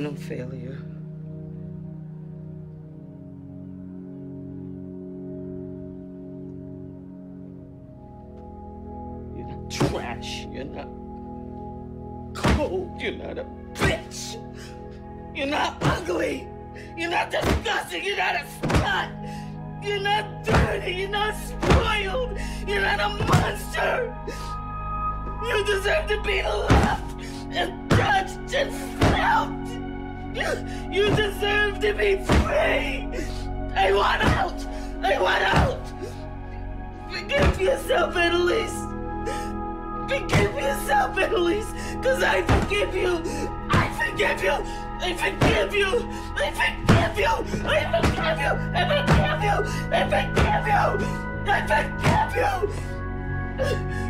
no failure. You're not trash. You're not cold. You're not a bitch. You're not ugly. You're not disgusting. You're not a slut. You're not dirty. You're not spoiled. You're not a monster. You deserve to be loved and touched and felt. You, you deserve to be free. I want out. I want out. Forgive yourself, Annalise. Forgive yourself, Annalise, because I forgive you. I forgive you. I forgive you. I forgive you. I forgive you. I forgive you. I forgive you. I forgive you.